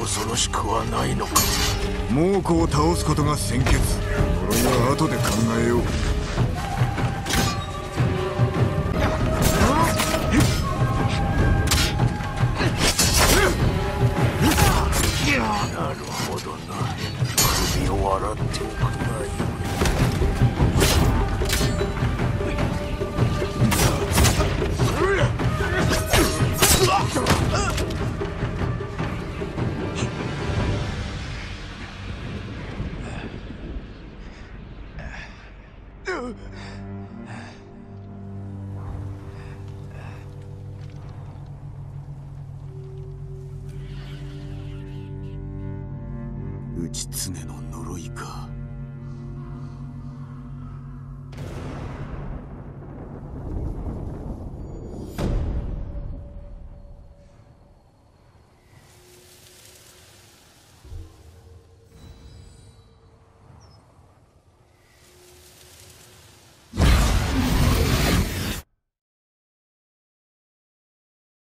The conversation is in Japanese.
恐ろしくはないのか。猛虎を倒すことが先決。呪いは後で考えよう。なるほどな。首を洗っておく内常の呪いか。